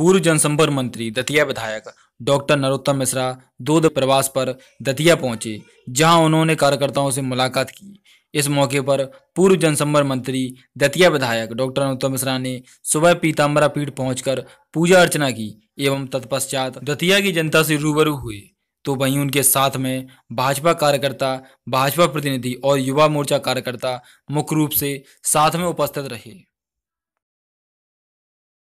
पूर्व जनसंपर्क मंत्री दतिया विधायक डॉक्टर नरोत्तम मिश्रा दो प्रवास पर दतिया पहुँचे, जहाँ उन्होंने कार्यकर्ताओं से मुलाकात की। इस मौके पर पूर्व जनसंपर्क मंत्री दतिया विधायक डॉक्टर नरोत्तम मिश्रा ने सुबह पीताम्बरा पीठ पहुंचकर पूजा अर्चना की एवं तत्पश्चात दतिया की जनता से रूबरू हुए। तो वहीं उनके साथ में भाजपा कार्यकर्ता, भाजपा प्रतिनिधि और युवा मोर्चा कार्यकर्ता मुख्य रूप से साथ में उपस्थित रहे।